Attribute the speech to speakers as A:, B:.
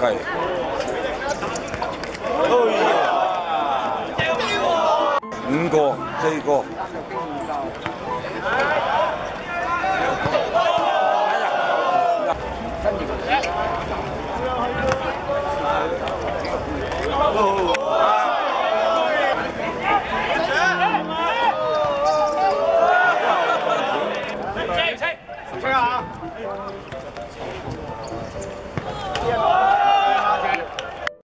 A: 五个，四個。